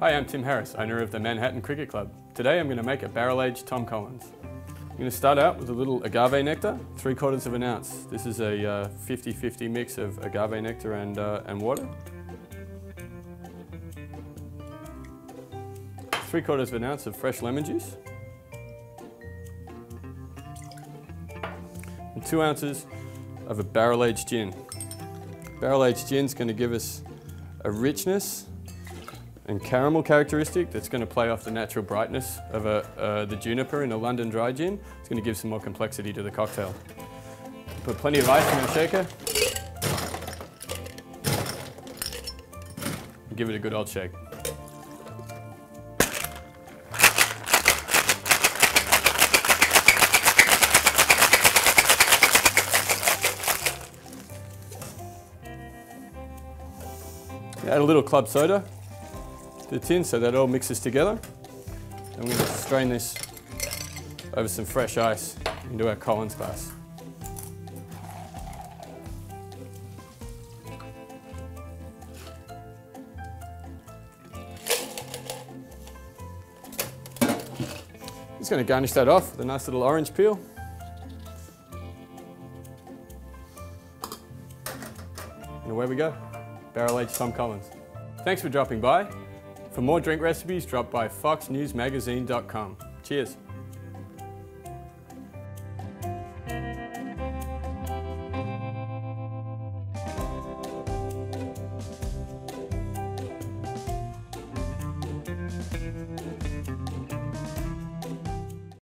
Hi, I'm Tim Harris, owner of the Manhattan Cricket Club. Today I'm going to make a barrel-aged Tom Collins. I'm going to start out with a little agave nectar, three quarters of an ounce. This is a 50-50 uh, mix of agave nectar and, uh, and water. Three quarters of an ounce of fresh lemon juice. And two ounces of a barrel-aged gin. Barrel-aged gin is going to give us a richness and caramel characteristic that's going to play off the natural brightness of a, uh, the juniper in a London dry gin. It's going to give some more complexity to the cocktail. Put plenty of ice in the shaker. And give it a good old shake. Add a little club soda the tin so that all mixes together. And we're going to strain this over some fresh ice into our Collins glass. Just going to garnish that off with a nice little orange peel. And away we go barrel-aged Tom Collins. Thanks for dropping by. For more drink recipes, drop by foxnewsmagazine.com. Cheers.